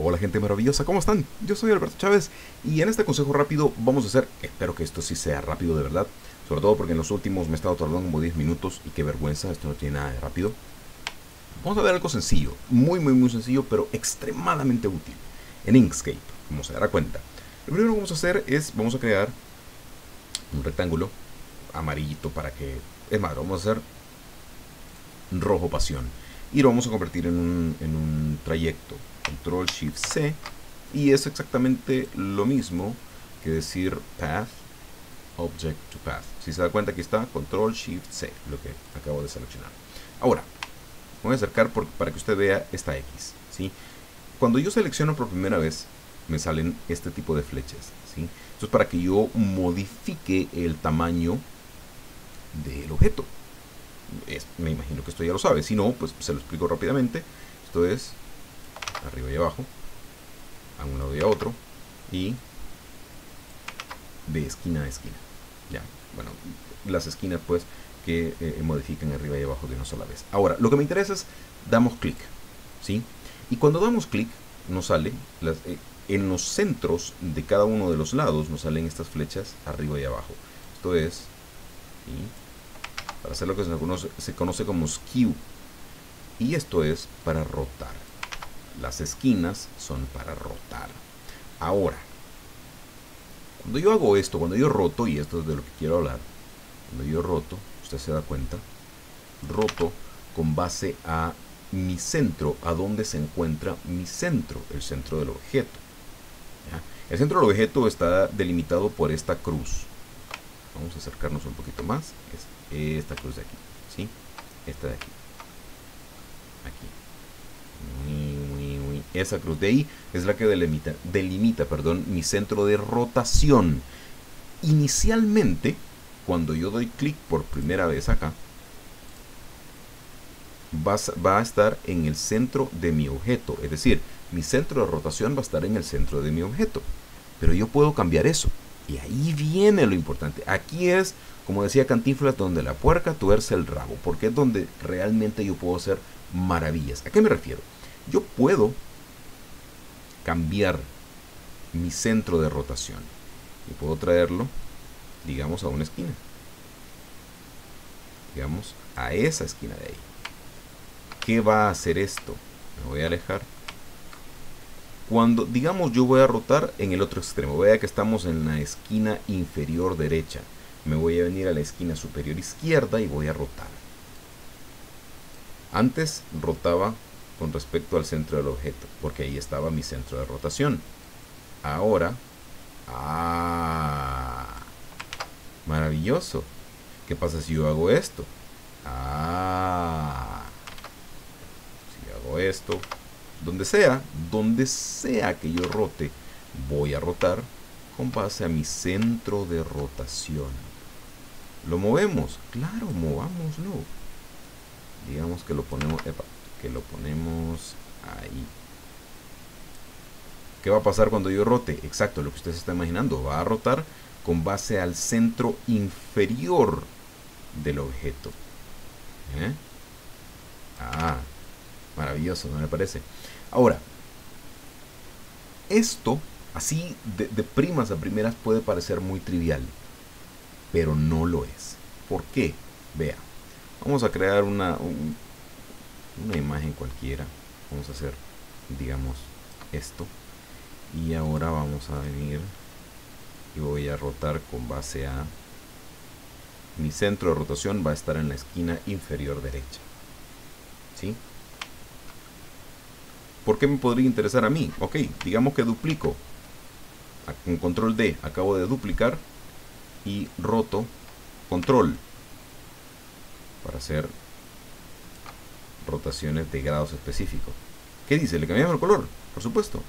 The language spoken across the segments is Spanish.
Hola gente maravillosa, ¿cómo están? Yo soy Alberto Chávez y en este consejo rápido vamos a hacer, espero que esto sí sea rápido de verdad, sobre todo porque en los últimos me he estado tardando como 10 minutos y qué vergüenza, esto no tiene nada de rápido. Vamos a ver algo sencillo, muy muy muy sencillo, pero extremadamente útil en Inkscape, como se dará cuenta. Lo primero que vamos a hacer es, vamos a crear un rectángulo amarillito para que, es más, vamos a hacer rojo pasión y lo vamos a convertir en un, en un trayecto control shift C y es exactamente lo mismo que decir path object to path. Si se da cuenta aquí está control shift C lo que acabo de seleccionar. Ahora voy a acercar para que usted vea esta X ¿sí? cuando yo selecciono por primera vez me salen este tipo de flechas ¿sí? esto es para que yo modifique el tamaño del objeto. Me imagino que esto ya lo sabe. Si no pues se lo explico rápidamente. Esto es arriba y abajo, a un lado y a otro, y de esquina a esquina. Ya, bueno, las esquinas pues que eh, modifican arriba y abajo de una sola vez. Ahora, lo que me interesa es, damos clic, ¿sí? Y cuando damos clic, nos sale, las, eh, en los centros de cada uno de los lados, nos salen estas flechas arriba y abajo. Esto es, para hacer lo que se conoce, se conoce como skew. Y esto es para rotar. Las esquinas son para rotar. Ahora, cuando yo hago esto, cuando yo roto, y esto es de lo que quiero hablar, cuando yo roto, usted se da cuenta, roto con base a mi centro, a dónde se encuentra mi centro, el centro del objeto. El centro del objeto está delimitado por esta cruz. Vamos a acercarnos un poquito más. Es esta cruz de aquí. ¿sí? Esta de aquí. Aquí esa cruz de ahí es la que delimita, delimita perdón, mi centro de rotación. Inicialmente, cuando yo doy clic por primera vez acá, va a estar en el centro de mi objeto. Es decir, mi centro de rotación va a estar en el centro de mi objeto. Pero yo puedo cambiar eso. Y ahí viene lo importante. Aquí es, como decía Cantinflas, donde la puerca tuerce el rabo. Porque es donde realmente yo puedo hacer maravillas. ¿A qué me refiero? Yo puedo cambiar mi centro de rotación. Y puedo traerlo, digamos, a una esquina. Digamos, a esa esquina de ahí. ¿Qué va a hacer esto? Me voy a alejar. Cuando, digamos, yo voy a rotar en el otro extremo. Vea que estamos en la esquina inferior derecha. Me voy a venir a la esquina superior izquierda y voy a rotar. Antes rotaba con respecto al centro del objeto, porque ahí estaba mi centro de rotación. Ahora, ah, maravilloso. ¿Qué pasa si yo hago esto? Ah, si hago esto, donde sea, donde sea que yo rote, voy a rotar con base a mi centro de rotación. ¿Lo movemos? Claro, movámoslo. Digamos que lo ponemos que lo ponemos ahí. ¿Qué va a pasar cuando yo rote? Exacto, lo que usted se está imaginando. Va a rotar con base al centro inferior del objeto. ¿Eh? Ah, maravilloso, ¿no le parece? Ahora, esto, así de, primas a primeras, puede parecer muy trivial, pero no lo es. ¿Por qué? Vea, vamos a crear una, una imagen cualquiera vamos a hacer digamos esto y ahora vamos a venir y voy a rotar con base a mi centro de rotación va a estar en la esquina inferior derecha ¿sí? ¿por qué me podría interesar a mí? ok, digamos que duplico con control D acabo de duplicar y roto control para hacer rotaciones de grados específicos. ¿Qué dice? Le cambiamos el color, por supuesto.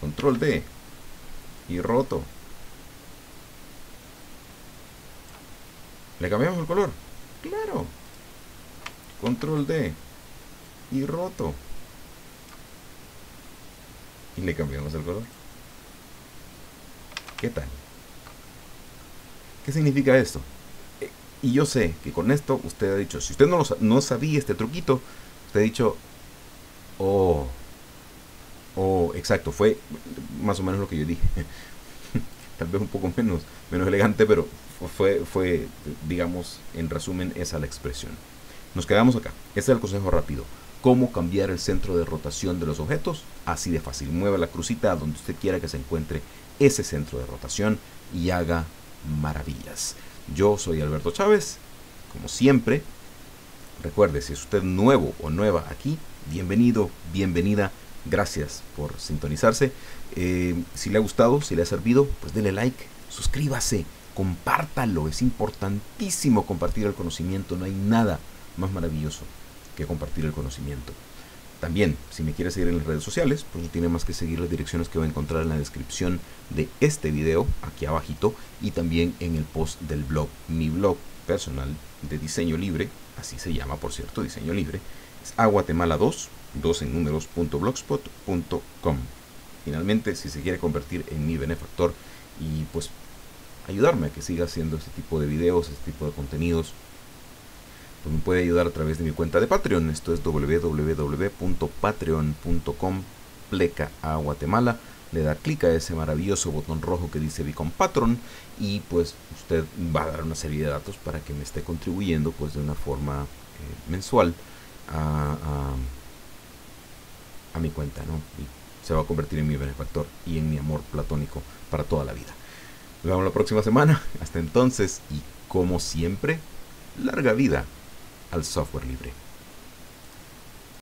Control D y roto. ¿Le cambiamos el color? Claro. Control D y roto. Y le cambiamos el color. ¿Qué tal? ¿Qué significa esto? Y yo sé que con esto usted ha dicho, si usted no, no sabía este truquito, usted ha dicho, oh, Oh, exacto, fue más o menos lo que yo dije. Tal vez un poco menos, menos elegante, pero fue, fue, digamos, en resumen, esa la expresión. Nos quedamos acá. Este es el consejo rápido. ¿Cómo cambiar el centro de rotación de los objetos? Así de fácil. Mueva la crucita a donde usted quiera que se encuentre ese centro de rotación y haga maravillas. Yo soy Alberto Chávez. Como siempre, recuerde, si es usted nuevo o nueva aquí, bienvenido, bienvenida. Gracias por sintonizarse. Eh, si le ha gustado, si le ha servido, pues dele like, suscríbase, compártalo. Es importantísimo compartir el conocimiento. No hay nada más maravilloso que compartir el conocimiento. También, si me quiere seguir en las redes sociales, pues no tiene más que seguir las direcciones que va a encontrar en la descripción de este video, aquí abajito, y también en el post del blog. Mi blog personal de diseño libre, así se llama por cierto, diseño libre, es aguatemala 2, 2 en números.blogspot.com. Finalmente, si se quiere convertir en mi benefactor y pues ayudarme a que siga haciendo este tipo de videos, este tipo de contenidos, pues me puede ayudar a través de mi cuenta de Patreon. Esto es www.patreon.com pleca a Guatemala. Le da clic a ese maravilloso botón rojo que dice Become Patron y pues usted va a dar una serie de datos para que me esté contribuyendo pues de una forma eh, mensual a, a, mi cuenta, ¿no? Y se va a convertir en mi benefactor y en mi amor platónico para toda la vida. Nos vemos la próxima semana. Hasta entonces y como siempre, larga vida al software libre.